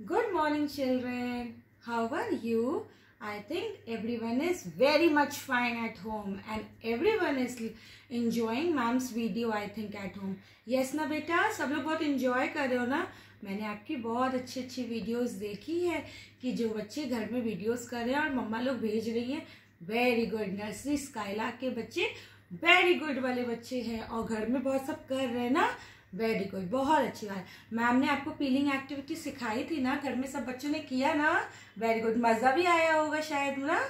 Good morning, children. How are you? I think everyone is very much fine at home and everyone is enjoying ma'am's video I think at home. Yes ना बेटा सब लोग बहुत enjoy कर रहे हो ना मैंने आपकी बहुत अच्छी अच्छी वीडियोस देखी है कि जो बच्चे घर में वीडियोस कर रहे हैं और मम्मा लोग भेज रही हैं वेरी गुड नर्सरी स्काइला के बच्चे वेरी गुड वाले बच्चे हैं और घर में बहुत सब कर रहे हैं ना वेरी गुड, बहुत अच्छी बात। मैम ने आपको पीलिंग एक्टिविटी सिखाई थी ना, घर में सब बच्चों ने किया ना, वेरी गुड, मज़ा भी आया होगा शायद ना।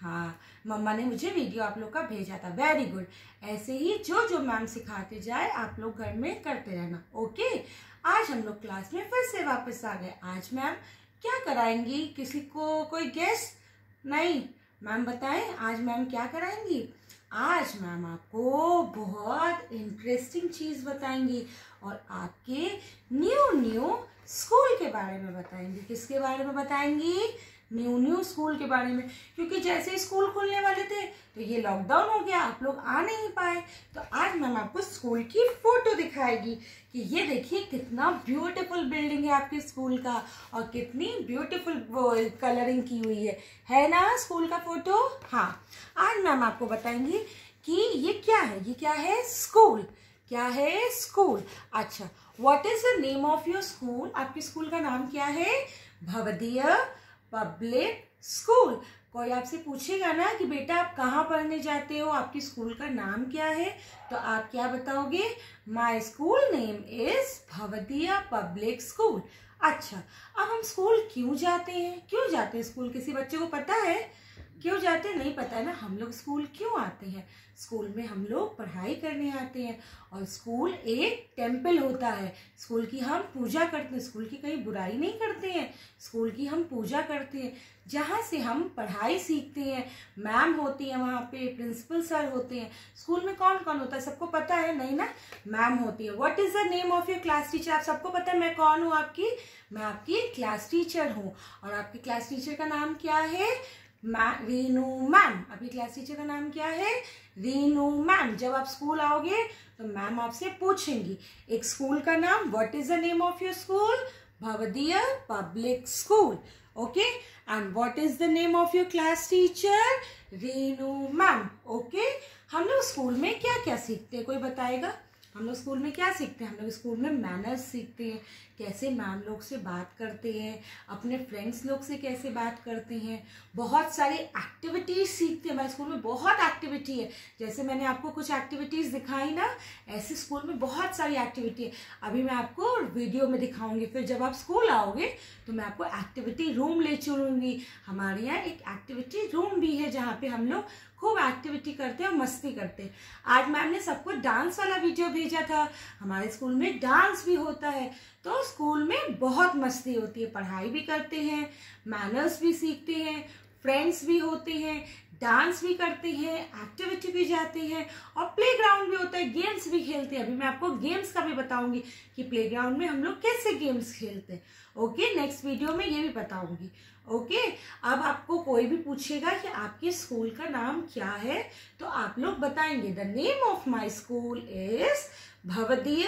हाँ मम्मा ने मुझे वीडियो आप लोग का भेजा था, वेरी गुड। ऐसे ही जो जो मैम सिखाते जाए, आप लोग घर में करते रहना, ओके? आज हम लोग क्लास में फिर से वापस आ गए। आज मैम क्या कराएँगी? किसी को कोई गेस्ट नहीं। मैम बताएँ, आज मैम क्या कराएँगी? आज मैम आपको बहुत इंटरेस्टिंग चीज़ बताएँगी। और आपके न्यू न्यू स्कूल के बारे में बताएँगी। किसके बारे में बताएँगी? न्यू न्यू स्कूल के बारे में। क्योंकि जैसे स्कूल खुलने वाले थे तो ये लॉकडाउन हो गया, आप लोग आ नहीं पाए। तो आज मैम आपको स्कूल की फ़ोटो दिखाएगी कि ये देखिए कितना ब्यूटीफुल बिल्डिंग है आपके स्कूल का और कितनी ब्यूटीफुल कलरिंग की हुई है। है ना स्कूल का फ़ोटो? हाँ। आज मैम आपको बताएँगी कि ये क्या है? ये क्या है? स्कूल। क्या है? स्कूल अच्छा what is the name of your school आपके स्कूल का नाम क्या है? भवदीय पब्लिक स्कूल कोई आपसे पूछेगा ना कि बेटा आप कहाँ पढ़ने जाते हो? आपके स्कूल का नाम क्या है? तो आप क्या बताओगे? My school name is Bhavdiya public school अच्छा अब हम स्कूल क्यों जाते हैं? क्यों जाते हैं स्कूल किसी बच्चे को पता है? क्यों जाते हैं? नहीं पता है ना। हम लोग स्कूल क्यों आते हैं? स्कूल में हम लोग पढ़ाई करने आते हैं और स्कूल एक टेंपल होता है। स्कूल की हम पूजा करते हैं। स्कूल की कहीं बुराई नहीं करते हैं। स्कूल की हम पूजा करते हैं। जहाँ से हम पढ़ाई सीखते हैं, मैम होती है वहाँ पे, प्रिंसिपल सर होते हैं। स्कूल में कौन कौन होता है? सबको पता है? नहीं ना? मैम होती है। What is the name of your class teacher आप सबको पता है मैं कौन हूँ आपकी? मैं आपकी क्लास टीचर हूँ। और आपकी क्लास टीचर का नाम क्या है? रीनू मैम। अभी क्लास टीचर का नाम क्या है? रीनू मैम। जब आप स्कूल आओगे तो मैम आपसे पूछेंगी। एक स्कूल का नाम what is the name of your school Bhavdiya public school okay and what is the name of your class teacher Renu ma'am. Okay हम लोग स्कूल में क्या क्या सीखते हैं? कोई बताएगा? हम लोग स्कूल में क्या सीखते हैं? हम लोग स्कूल में मैनर्स सीखते हैं, कैसे मैम लोग से बात करते हैं, अपने फ्रेंड्स लोग से कैसे बात करते हैं। बहुत सारी एक्टिविटीज़ सीखते हैं। हमारे स्कूल में बहुत एक्टिविटी है। जैसे मैंने आपको कुछ एक्टिविटीज़ दिखाई ना, ऐसे स्कूल में बहुत सारी एक्टिविटी है। अभी मैं आपको वीडियो में दिखाऊँगी। फिर जब आप स्कूल आओगे तो मैं आपको एक्टिविटी रूम ले चलूँगी। हमारे यहाँ एक एक्टिविटी रूम भी है, जहाँ पे हम लोग खूब एक्टिविटी करते हैं और मस्ती करते हैं। आज मैम ने सबको डांस वाला वीडियो भेजा था। हमारे स्कूल में डांस भी होता है तो स्कूल में बहुत मस्ती होती है। पढ़ाई भी करते हैं, मैनर्स भी सीखते हैं फ्रेंड्स भी होते हैं डांस भी करते हैं एक्टिविटी भी जाते हैं और प्ले ग्राउंड भी होता है गेम्स भी खेलते हैं। अभी मैं आपको गेम्स का भी बताऊँगी कि प्ले ग्राउंड में हम लोग कैसे गेम्स खेलते हैं। ओके नेक्स्ट वीडियो में ये भी बताऊँगी। ओके अब आपको कोई भी पूछेगा कि आपके स्कूल का नाम क्या है तो आप लोग बताएँगे। The name of my school is Bhavdiya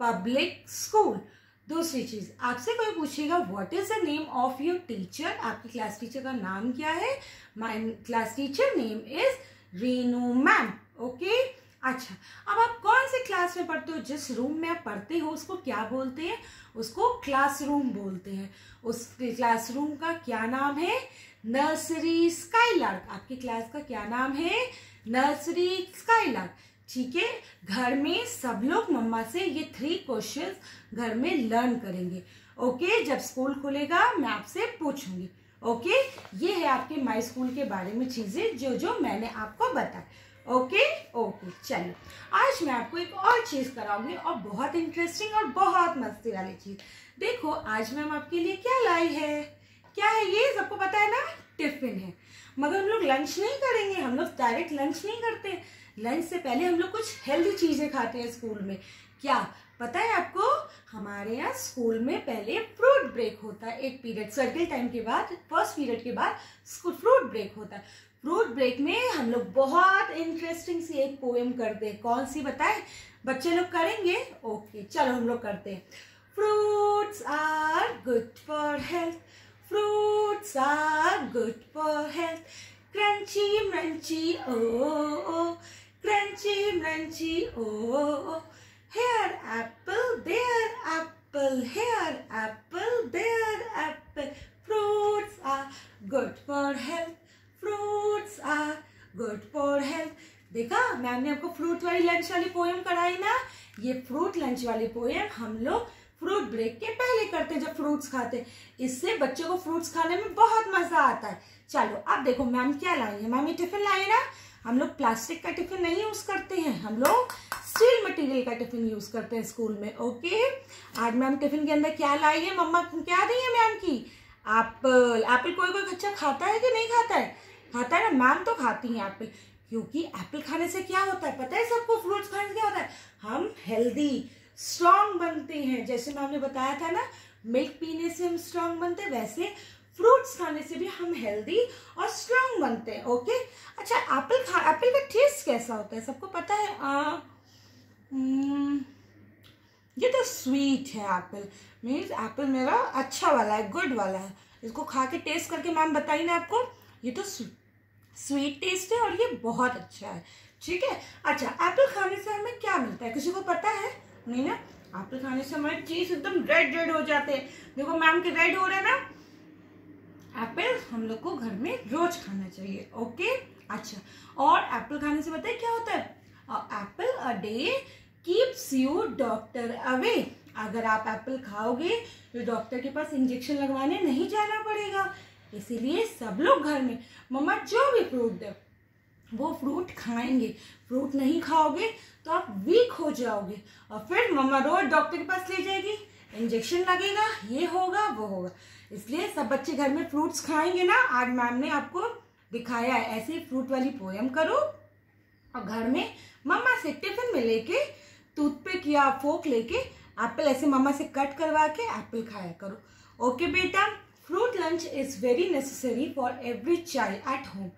public school दूसरी चीज़, आपसे कोई पूछेगा what is the name of your teacher आपकी क्लास टीचर का नाम क्या है? My class teacher name is Renu ma'am okay अच्छा अब आप कौन से क्लास में पढ़ते हो? जिस रूम में आप पढ़ते हो, उसको क्या बोलते हैं? उसको क्लासरूम बोलते हैं। उस क्लासरूम का क्या नाम है? नर्सरी स्काईलार्क आपकी क्लास का क्या नाम है? नर्सरी स्काईलार्क ठीक है? घर में सब लोग मम्मा से ये थ्री क्वेश्चन घर में लर्न करेंगे। ओके जब स्कूल खुलेगा, मैं आपसे पूछूँगी। ओके ये है आपके माई स्कूल के बारे में चीज़ें, जो जो मैंने आपको बताया ओके ओके चलो आज मैं आपको एक और चीज़ कराऊँगी, और बहुत इंटरेस्टिंग और बहुत मस्ती वाली चीज़। देखो, आज मैम आपके लिए क्या लाई है? क्या है ये? सबको पता है ना? टिफ़िन है। मगर हम लोग लंच नहीं करेंगे, हम लोग डायरेक्ट लंच नहीं करते। लंच से पहले हम लोग कुछ हेल्दी चीज़ें खाते हैं स्कूल में। क्या पता है आपको? हमारे यहाँ स्कूल में पहले फ्रूट ब्रेक होता है एक पीरियड। सर्किल टाइम के बाद फ़र्स्ट पीरियड के बाद फ्रूट ब्रेक होता है। फ्रूट ब्रेक में हम लोग बहुत इंटरेस्टिंग सी एक पोएम करते हैं। कौन सी बताए? बच्चे लोग करेंगे? ओके चलो हम लोग करते हैं। Fruits are good for health. Fruits are good for health. Crunchy munchy oh, oh. Crunchy munchy oh, here apple there apple here apple there apple. Fruits are good for health fruits are good for health. देखा ma'am ने आपको fruit वाली lunch वाली poem कराई ना? ये fruit lunch वाली poem हम लोग फ्रूट ब्रेक के पहले करते हैं जब फ्रूट्स खाते हैं। इससे बच्चों को फ्रूट्स खाने में बहुत मज़ा आता है। चलो अब देखो मैम क्या लाई है मैम ये टिफ़िन लाई ना? हम लोग प्लास्टिक का टिफ़िन नहीं यूज़ करते हैं। हम लोग स्टील मटेरियल का टिफ़िन यूज़ करते हैं स्कूल में, ओके? आज मैम टिफ़िन के अंदर क्या लाई है? मम्मा, क्या दी है मैम की? एप्पल एप्पल कोई कोई बच्चा खाता है कि नहीं खाता है? खाता है ना? मैम तो खाती हैं एप्पल। क्योंकि एप्पल खाने से क्या होता है? पता है सबको फ्रूट्स खाने से क्या होता है? हम हेल्दी, स्ट्रांग बनते हैं। जैसे मैम ने बताया था ना, मिल्क पीने से हम स्ट्रांग बनते हैं, वैसे फ्रूट्स खाने से भी हम हेल्दी और स्ट्रांग बनते हैं ओके अच्छा एप्पल खा एप्पल का टेस्ट कैसा होता है? सबको पता है? आ, हम्म, ये तो स्वीट है एप्पल मीन्स एप्पल मेरा अच्छा वाला है गुड वाला है. इसको खा के टेस्ट करके मैम बताई ना आपको ये तो स्वीट टेस्ट है और ये बहुत अच्छा है. ठीक है? अच्छा एप्पल खाने से हमें क्या मिलता है? किसी को पता है? नहीं ना? एप्पल खाने से हमारे चीज़ एकदम रेड रेड हो जाते हैं. देखो मैम के रेड हो रहे हैं ना एप्पल हम लोग को घर में रोज खाना चाहिए, ओके? अच्छा और एप्पल खाने से है क्या होता है? Apple a day keeps you doctor away. अगर आप एप्पल खाओगे तो डॉक्टर के पास इंजेक्शन लगवाने नहीं जाना पड़ेगा। इसीलिए सब लोग घर में, मम्मा, जो भी फ्रूट दे वो फ्रूट खाएँगे। फ्रूट नहीं खाओगे तो आप वीक हो जाओगे। और फिर मम्मा रोज डॉक्टर के पास ले जाएगी। इंजेक्शन लगेगा, ये होगा, वो होगा। इसलिए सब बच्चे घर में फ्रूट्स खाएँगे ना, आज मैम ने आपको दिखाया है, ऐसे फ्रूट वाली पोयम करो। और घर में मम्मा से टिफ़िन में लेके, टूथपिक या फोक लेके, एप्पल ऐसे मम्मा से कट करवा के एप्पल खाया करो। ओके बेटा, fruit lunch is very necessary for every child at home.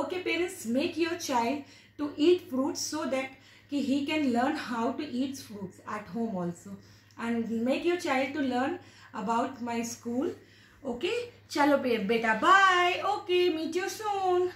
Okay parents, make your child to eat fruit so that कि he can learn how to eat fruits at home also and make your child to learn about my school. Okay? Chalo beta. Bye. Okay meet you soon